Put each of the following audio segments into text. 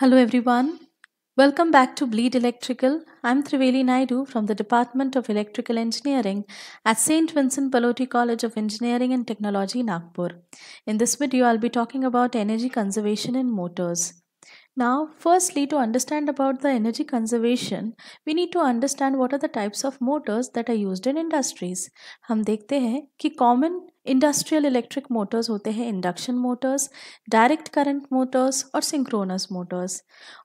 Hello everyone. Welcome back to Bleed Electrical. I'm Triveli Naidu from the Department of Electrical Engineering at St. Vincent Pallotti College of Engineering and Technology, Nagpur. In this video, I'll be talking about energy conservation in motors. Now, firstly, to understand about the energy conservation, we need to understand what are the types of motors that are used in industries. हम देखते हैं कि common industrial electric motors होते हैं induction motors direct current motors और synchronous motors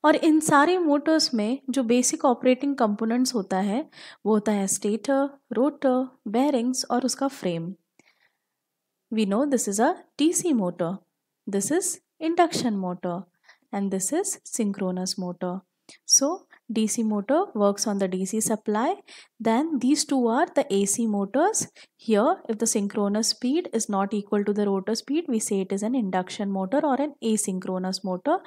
और इन सारे मोटर्स में जो बेसिक ऑपरेटिंग कंपोनेंट्स होता है वो होता है स्टेटर रोटर बेरिंग्स और उसका frame we know this is a DC motor this is induction motor and this is synchronous motor. So DC motor works on the DC supply. Then these two are the AC motors. Here if the synchronous speed is not equal to the rotor speed we say it is an induction motor or an asynchronous motor.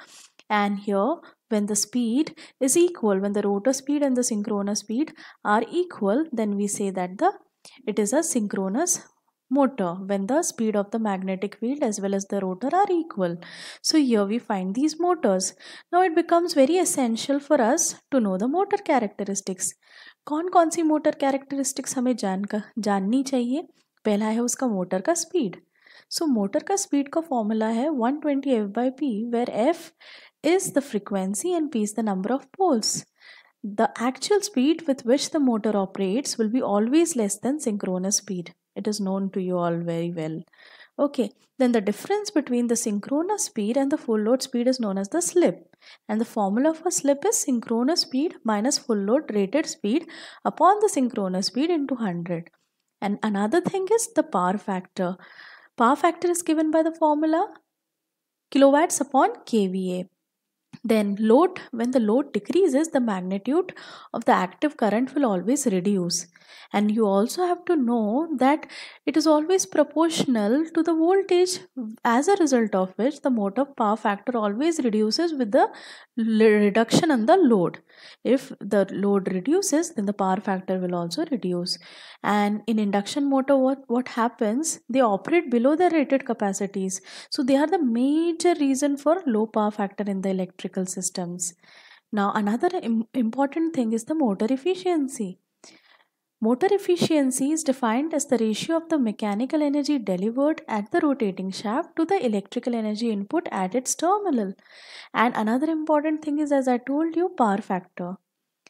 And here when the speed is equal when the rotor speed and the synchronous speed are equal then we say that the it is a synchronous motor when the speed of the magnetic field as well as the rotor are equal. So here we find these motors. Now it becomes very essential for us to know the motor characteristics. कौन कौन सी motor characteristics हमें जान का जाननी चाहिए पहला है उसका मोटर का स्पीड सो so, मोटर का स्पीड का फॉर्मूला है 120 twenty F by P where F is the frequency and P is the number of poles the actual speed with which the motor operates will be always less than synchronous speed it is known to you all very well. Okay then the difference between the synchronous speed and the full load speed is known as the slip. And the formula for slip is synchronous speed minus full load rated speed upon the synchronous speed into 100 and another thing is the power factor. Power factor is given by the formula kilowatts upon kVA then load when the load decreases the magnitude of the active current will always reduce. And you also have to know that it is always proportional to the voltage as a result of which the motor power factor always reduces with the reduction in the load. If the load reduces then the power factor will also reduce. And in induction motor what what happens? They operate below their rated capacities. So they are the major reason for low power factor in the electrical systems now another Im important thing is the motor efficiency Motor efficiency is defined as the ratio of the mechanical energy delivered at the rotating shaft to the electrical energy input at its terminal. And another important thing is as I told you power factor.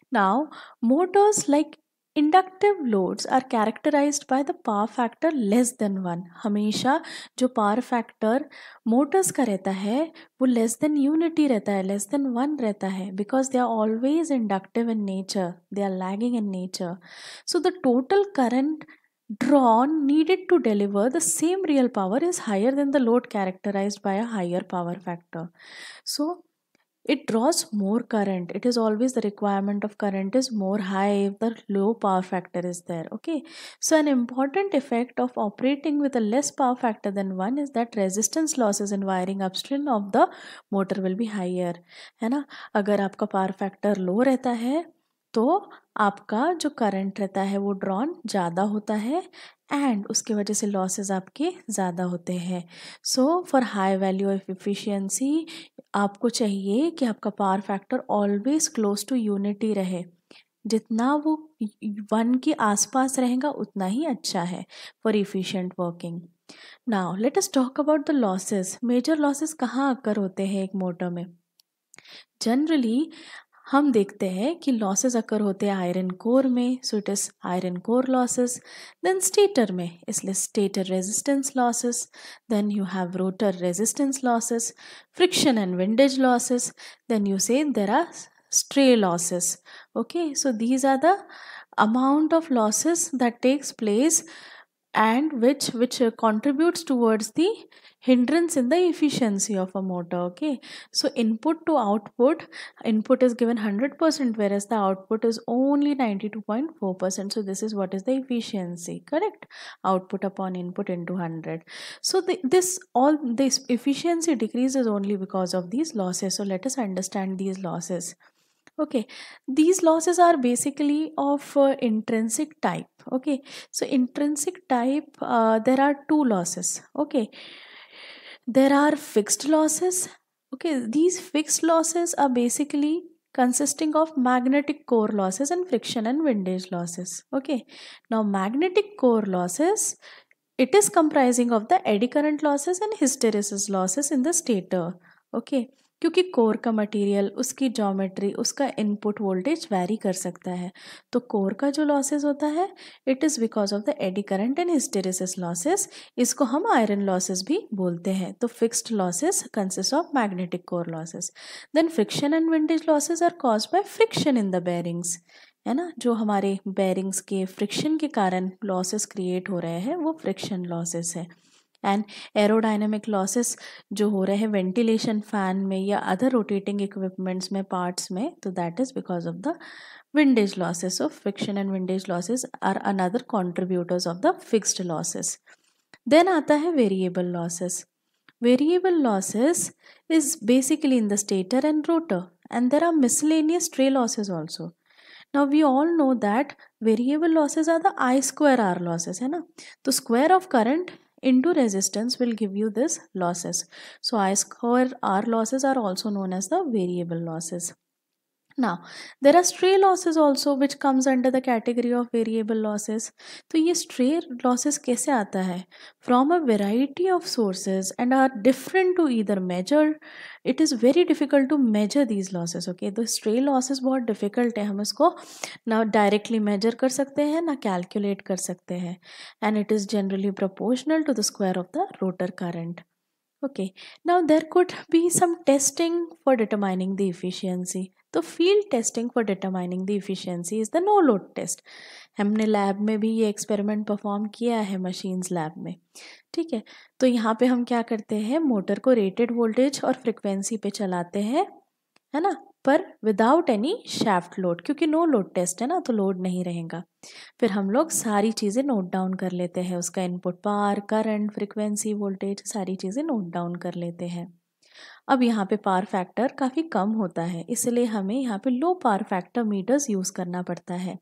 Now motors like inductive loads are characterised by the power factor less than one हमेशा जो power factor Motors का रहता है, वो less than unity रहता है less than one रहता है because they are always inductive in nature they are lagging in nature so the total current drawn needed to deliver the same real power is higher than the load characterized by a higher power factor. So it draws more current it is always the requirement of current is more high if the low power factor is there okay so an important effect of operating with a less power factor than 1 is that resistance losses in wiring upstream of the motor will be higher है ना अगर आपका power factor लो रहता है तो आपका जो current रहता है वो ड्रॉन ज़्यादा होता है एंड उसके वजह से लॉसेस आपके ज़्यादा होते हैं। So for high value of efficiency आपको चाहिए कि आपका power factor always close to unity रहे। जितना वो वन के आसपास रहेगा, उतना ही अच्छा है for efficient working now let us talk about the losses major losses कहाँ आकर होते हैं एक मोटर में? जनरली हम देखते हैं कि लॉसेस अकर होते हैं आयरन कोर में so it is iron core losses then stator में, इसलिए stator resistance losses then you have rotor resistance losses friction and windage losses then you say there are stray losses. Okay, so these are the amount of losses that takes place and which which uh, contributes towards the hindrance in the efficiency of a motor okay? So input to output input is given 100% whereas the output is only 92.4% so this is what is the efficiency correct? Output upon input into 100 so the, this all this efficiency decreases only because of these losses. So let us understand these losses okay. These losses are basically of uh, intrinsic type. Okay. So intrinsic type uh, there are two losses. Okay. There are fixed losses. Okay. These fixed losses are basically consisting of magnetic core losses and friction and windage losses. Okay. Now magnetic core losses it is comprising of the eddy current losses and hysteresis losses in the stator. Okay क्योंकि core का material उसकी geometry उसका input voltage vary कर सकता है। तो core का जो लॉसेस होता है it is because of the eddy current and hysteresis losses इसको हम आयरन लॉसेस भी बोलते हैं। तो fixed losses consist of magnetic core losses then friction and windage losses are cause by friction in the bearings है ना? जो हमारे बेरिंग्स के फ्रिक्शन के कारण लॉसेस क्रिएट हो रहे हैं, वो फ्रिक्शन लॉसेस है। एंड एरोडाइनमिक लॉसेस जो हो रहे हैं वेंटिलेशन फ़ैन में या अदर रोटेटिंग इक्विपमेंट्स में पार्ट्स में तो that is because of the windage losses of friction and windage losses are another contributors of the fixed losses then आता है variable losses variable losses is basically in the stator and rotor and there are miscellaneous stray losses also. Now, we all know that variable losses are the i square r losses, है ना? तो square of current into resistance will give you this losses. So I square R losses are also known as the variable losses Now there are stray losses also which comes under the category of variable losses. तो ये stray losses कैसे आता है From a variety of sources and are different to either measure. It is very difficult to measure these losses. Okay, तो stray losses बहुत difficult है हम इसको ना directly measure कर सकते हैं ना calculate कर सकते हैं and it is generally proportional to the square of the rotor current. Okay, now there could be some testing for determining the efficiency. तो field testing for determining the efficiency is the no load test हमने lab में भी ये experiment perform किया है machines lab में। ठीक है? तो यहाँ पे हम क्या करते हैं? मोटर को रेटेड वोल्टेज और फ्रिक्वेंसी पे चलाते हैं, है ना? पर विदाउट एनी शाफ्ट लोड क्योंकि नो लोड टेस्ट है ना तो लोड नहीं रहेगा। फिर हम लोग सारी चीज़ें नोट डाउन कर लेते हैं। उसका इनपुट पार करंट फ्रिक्वेंसी वोल्टेज सारी चीज़ें नोट डाउन कर लेते हैं। अब यहाँ पे पावर फैक्टर काफ़ी कम होता है, इसलिए हमें यहाँ पे low power factor meters use करना पड़ता है।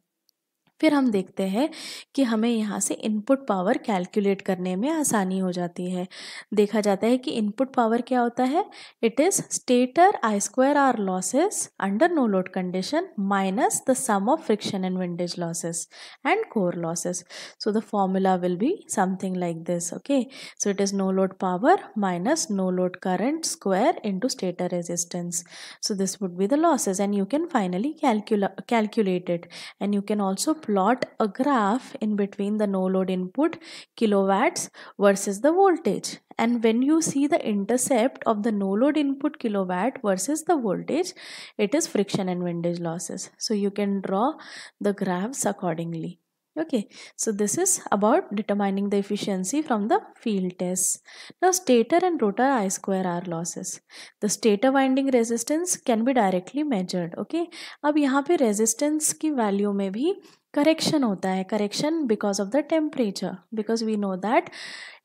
फिर हम देखते हैं कि हमें यहाँ से इनपुट पावर कैलकुलेट करने में आसानी हो जाती है। देखा जाता है कि इनपुट पावर क्या होता है? It is stator I square R losses under no load condition minus the sum of friction and windage losses and core losses so the formula will be something like this okay so it is no load power minus no load current square into stator resistance so this would be the losses and you can finally calculate it and you can also plot a graph in between the no load input kilowatts versus the voltage and when you see the intercept of the no load input kilowatt versus the voltage it is friction and windage losses so you can draw the graphs accordingly okay so this is about determining the efficiency from the field tests now stator and rotor i square r losses the stator winding resistance can be directly measured okay अब यहाँ पे resistance की value में भी correction होता है correction because of the temperature because we know that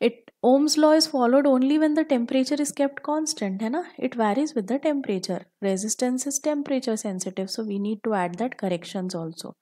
it Ohm's law is followed only when the temperature is kept constant है ना? It varies with the temperature resistance is temperature sensitive so we need to add that correction also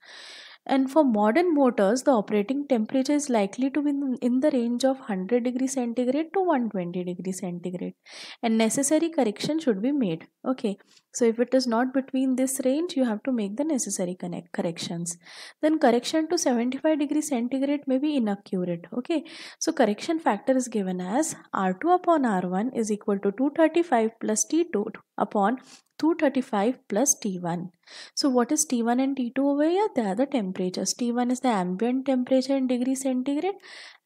and for modern motors, the operating temperature is likely to be in the range of 100 degree centigrade to 120 degree centigrade. And necessary correction should be made. Okay. So if it is not between this range, you have to make the necessary connect corrections. Then correction to 75 degree centigrade may be inaccurate. Okay. So correction factor is given as R2 upon R1 is equal to 235 plus T2 upon 235 plus T1. So what is T1 and T2 over here? They are the temperatures. T1 is the ambient temperature in degree centigrade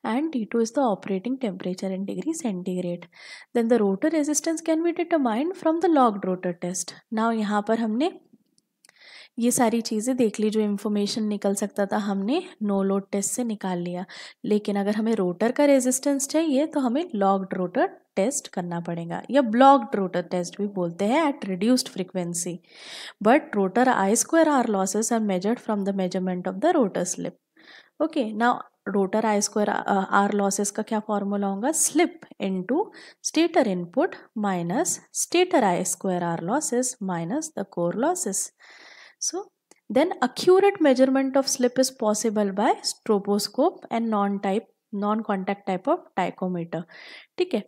and T2 is the operating temperature in degree centigrade. Then the rotor resistance can be determined from the logged rotor test. Now यहाँ पर हमने ये सारी चीज़ें देख ली जो information निकल सकता था हमने नो लोड टेस्ट से निकाल लिया लेकिन अगर हमें रोटर का रेजिस्टेंस चाहिए तो हमें लॉग्ड रोटर टेस्ट करना पड़ेगा, या ब्लॉक्ड रोटर टेस्ट भी बोलते हैं at reduced frequency but rotor I square R losses are measured from the measurement of the rotor slip okay now rotor I square R losses का क्या formula होगा? Slip into stator input minus stator I square R losses minus the core losses so then accurate measurement of slip is possible by stroboscope and non-type, non-contact type of tachometer. ठीक है?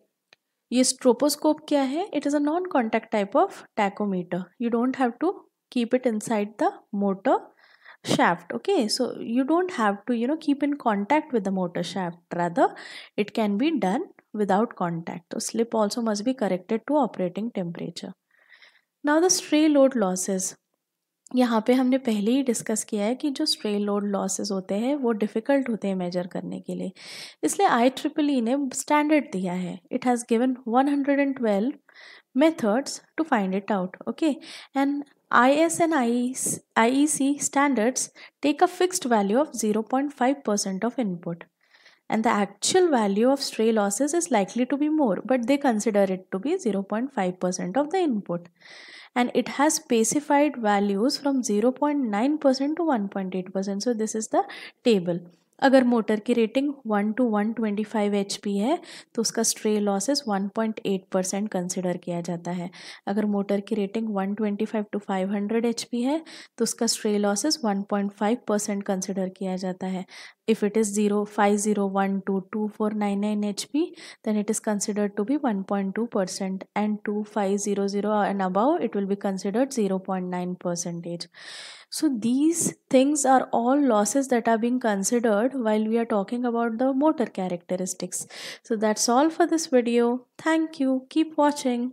ये stroboscope क्या है? It is a non contact type of tachometer you don't have to keep it inside the motor shaft okay so you don't have to you know keep in contact with the motor shaft rather it can be done without contact तो slip also must be corrected to operating temperature now the stray load losses यहाँ पे हमने पहले ही discuss किया है कि जो stray load losses होते हैं, वो डिफ़िकल्ट होते हैं मेजर करने के लिए। इसलिए आई ट्रिपल ई ने स्टैंडर्ड दिया है। It has given 112 methods to find it out, okay? And IS and IEC standards take a fixed value of 0.5% of input. And the actual value of stray losses is likely to be more but they consider it to be 0.5% of the input. And it has specified values from 0.9% to 1.8% so this is the table अगर motor की rating 1 to 125 twenty five H P है तो उसका stray losses 1.8 percent consider किया जाता है। अगर motor की रेटिंग 125 टू 500 एच पी है तो उसका स्ट्रे लॉसेस 1.5 परसेंट कंसिडर किया जाता है। If it is 0 5012 2499 hp then it is considered to be 1.2 percent and 2500 and above, it will be considered 0.9 percentage so these things are all losses that are being considered while we are talking about the motor characteristics. So that's all for this video. Thank you. Keep watching